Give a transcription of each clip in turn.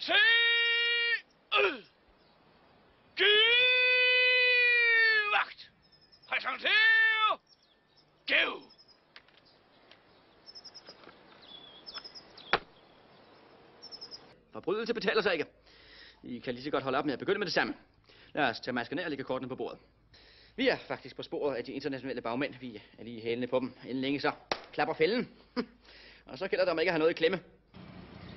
Se! Øh! Giv vagt! Giv! Forbrydelse betaler sig ikke. I kan lige så godt holde op med at begynde med det samme. Lad os tage masken ned og lægge kortene på bordet. Vi er faktisk på sporet af de internationale bagmænd. Vi er lige hælende på dem. Inden længe så klapper fælden. og så gælder det om ikke at have noget i klemme.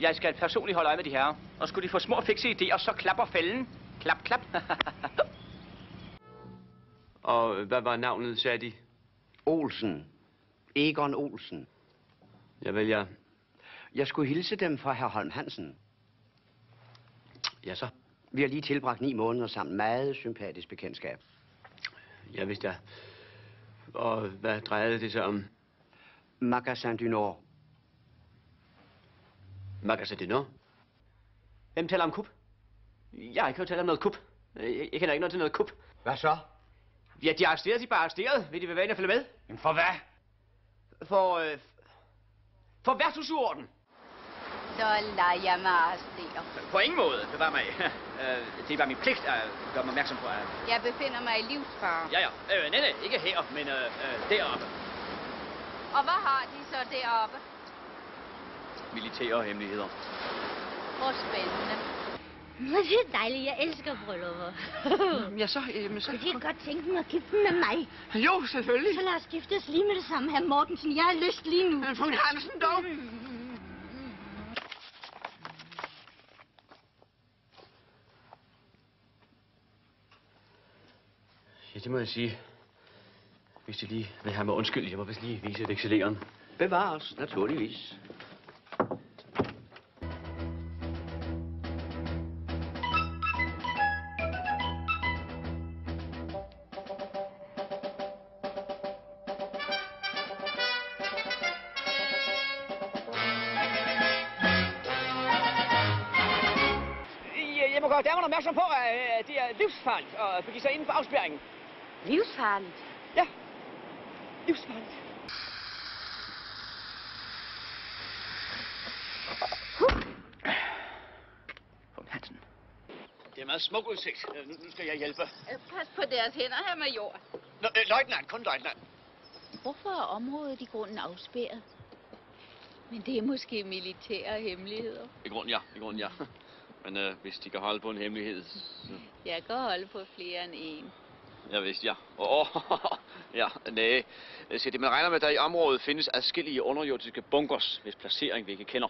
Jeg skal personligt holde øje med de her. Og skulle de få små fikse idéer, så klapper fælden. Klap, klap. Og hvad var navnet, sagde de? Olsen. Egon Olsen. Jeg vel, jeg... Jeg skulle hilse dem fra herr Holm Hansen. Ja, så. Vi har lige tilbragt ni måneder sammen. Meget sympatisk bekendtskab. Ja, vidste jeg. Og hvad drejede det sig om? Magasin du Nord. Magasin du Nord? Hvem taler om kup? Jeg har ikke hørt tale om noget kup. Jeg, jeg kender ikke noget til noget kup. Hvad så? Ja, de er arresteret, de er bare arresteret. Vil de være og følge med? Men for hvad? For, øh, for værtshusorden. Så lader jeg mig arrestere. På ingen måde, bevar mig. Øh, det var min pligt at gøre mig opmærksom på, at... Jeg befinder mig i livsfare. Ja, ja. Øh, nej, nej, ikke her, men øh, øh, deroppe. Og hvad har de så deroppe? Militære hemmeligheder. Hvor spændende. Nå, det er dejligt. Jeg elsker bryllupper. Ja, så, øh, så... Kunne godt tænke mig at gifte med mig? Jo, selvfølgelig. Så lad os giftes lige med det samme, herr Mortensen. Jeg har lyst lige nu. Men fru Hansen dog. Ja, det må jeg sige. Hvis de lige vil have mig undskyld, jeg må vist lige vise vekseleren. Bevares, naturligvis. Gøre damerne opmærksom på, at øh, det er livsfarligt at begive sig inden for afspærringen. Livsfarligt. Ja, livsfarligt. Fru Hansen. Det er meget smuk udsigt. Øh, Nu, nu skal jeg hjælpe. Øh, Pas på deres hænder, her major. Nå, øh, løjtnant, kun løjtnant. Hvorfor er området i grunden afspærret? Men det er måske militære hemmeligheder. I grunden ja, i grunden ja. Men øh, hvis de kan holde på en hemmelighed, så... Jeg kan holde på flere end en. Jeg vidste, ja. Åh, oh, ja, nej. Så det, man regner med, at der i området findes adskillige underjordiske bunkers, hvis placering vi ikke kender.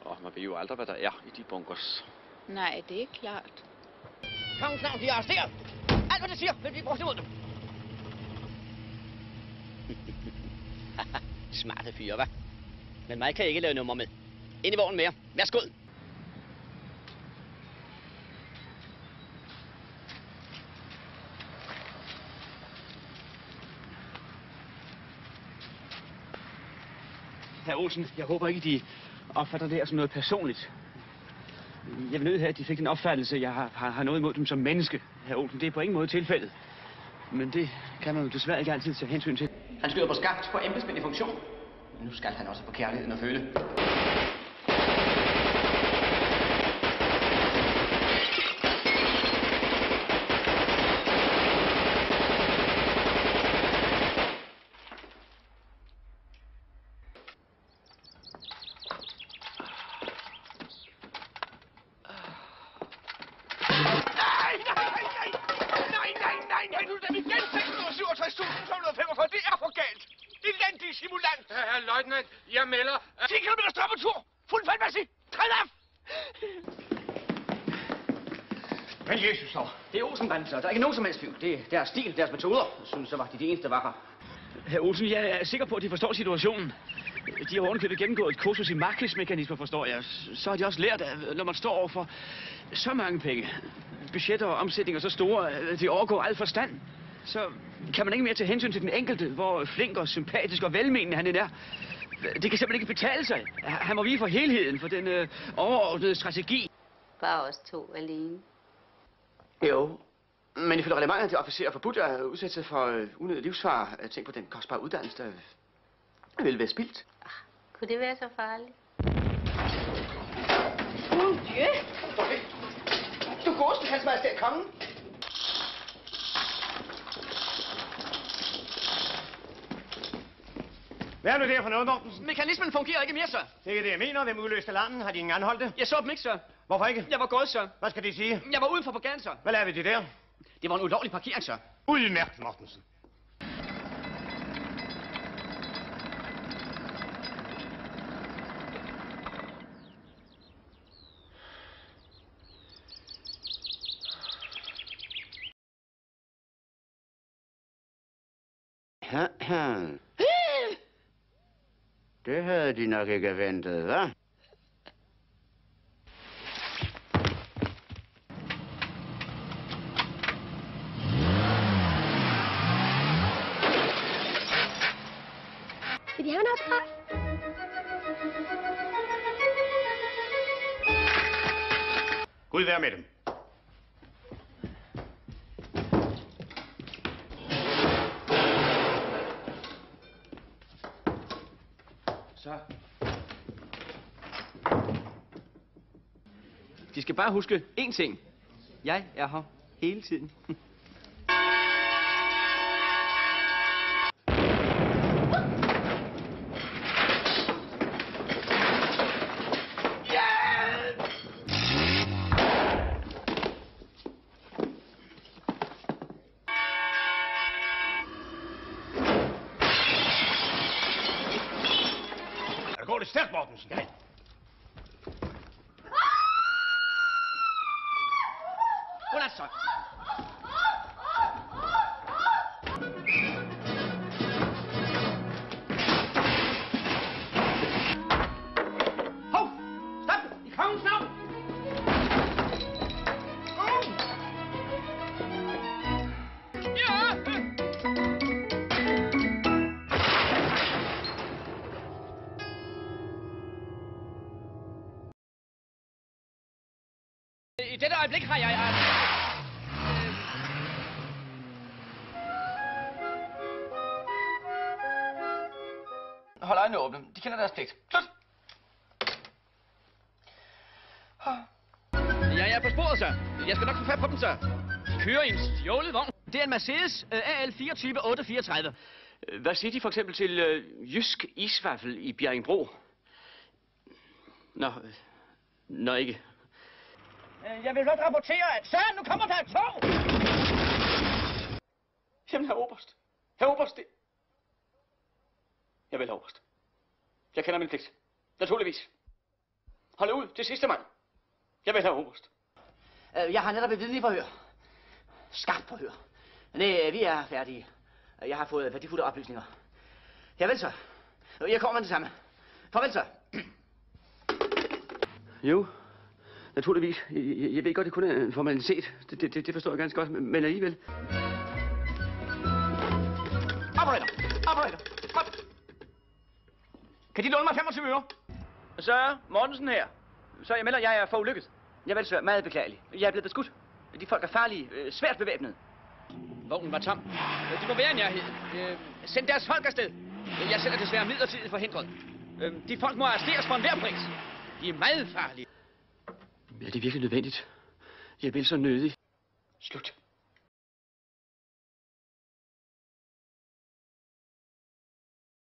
Og man ved jo aldrig, hvad der er i de bunkers. Nej, det er klart. Kongens navn, de er arresteret. Alt, hvad det siger, vil blive brugt imod dem. Smarte fyre, hva'? Men mig kan jeg ikke lave nummer med. Ind i vognen mere. Værsgo. Olsen, jeg håber ikke, de opfatter det her som noget personligt. Jeg vil nødt til, at de fik den opfattelse, jeg har, har, har noget imod dem som menneske. Herr Olsen, det er på ingen måde tilfældet. Men det kan man jo desværre ikke altid tage hensyn til. Han skyder på skabt på embedsmænd i funktion. Men nu skal han også på kærligheden og føle. Nej, nej, nej, nej! Nej, nej, nej, nej! Nu er det igen 667.245. Det er for galt! Elendig Herr løjtnant, jeg melder... 10 km stoppetur! Fuld faldmæssig! Træd af! Men Jesus så. Det er Olsenbanden, så. Der er ikke nogen som helst tvivl. Det er deres stil, deres metoder. Jeg synes, så var de de eneste, der var her. Herr Olsen, jeg er sikker på, at de forstår situationen. De har ovenkøbet gennemgået et kursus i markedsmekanismer, forstår jeg. Så har de også lært, at når man står over for så mange penge, budgetter og omsætninger så store, at de overgår al forstand, så kan man ikke mere tage hensyn til den enkelte, hvor flink og sympatisk og velmenende han end er. Det kan simpelthen ikke betale sig. Han må vige for helheden, for den øh, overordnede strategi. Bare os to alene. Jo. Men ifølge reglementet til officerer forbudt at udsætte sig for øh, unødig livsfare. Tænk på den kostbare uddannelse, der vil være spildt. Kunne det være så farligt? Mon Dieu. Du godeste, hans majestæt kongen. Hvad er nu det for noget, Mortensen? Mekanismen fungerer ikke mere, sir. Det er det, jeg mener. Hvem udløste alarmen? Har de ingen anholdt det? Jeg så dem ikke, sir. Hvorfor ikke? Jeg var gået, sir. Hvad skal de sige? Jeg var uden for på gaden, sir. Hvad lavede de der? Det var en ulovlig parkering, sir. Udmærket, Mortensen. Det havde de nok ikke ventet, hva'? Vil de have en opdrag? Gud være med dem. Så. De skal bare huske én ting. Jeg er her hele tiden. Der går det stærkt, I dette øjeblik har jeg... Øh, Hold øjnene åbne. De kender deres pligt. Slut! Jeg er på sporet, så. Jeg skal nok få fat på dem, så. De kører i en stjålet vogn. Det er en Mercedes øh, AL 24 834. Hvad siger de for eksempel til øh, Jysk Isvaffel i Bjerringbro? Nå, øh, nå ikke. Øh, Jeg vil blot rapportere, at Søren, nu kommer der et tog! Jamen, herr Oberst. Herr Oberst, det... Jeg vil, herr Oberst. Jeg kender min pligt. Naturligvis. Hold ud til sidste mand. Jeg vil, herr Oberst. Øh, Jeg har netop et vidne i forhør. Skarpt forhør. Nej, vi er færdige. Jeg har fået værdifulde oplysninger. Ja, vel så. Jeg kommer med det samme. Farvel så. Jo, naturligvis. Jeg, jeg, jeg ved godt, det kun er en formalitet. Det, det, det, det forstår jeg ganske godt, men men alligevel. Operator! Operator! Op! Kan de låne mig 25 øre? Så Mortensen her. Så jeg melder, jeg er for ulykket. Jeg vil svært meget beklagelig. Jeg er blevet beskudt. De folk er farlige, øh, svært bevæbnet. Vognen var tom. Øh, De må være i nærhed. Øh, Send deres folk afsted. Jeg selv er desværre midlertidigt forhindret. Øh, De folk må arresteres for enhver pris. De er meget farlige. Er det virkelig nødvendigt? Jeg vil så nødig. Slut.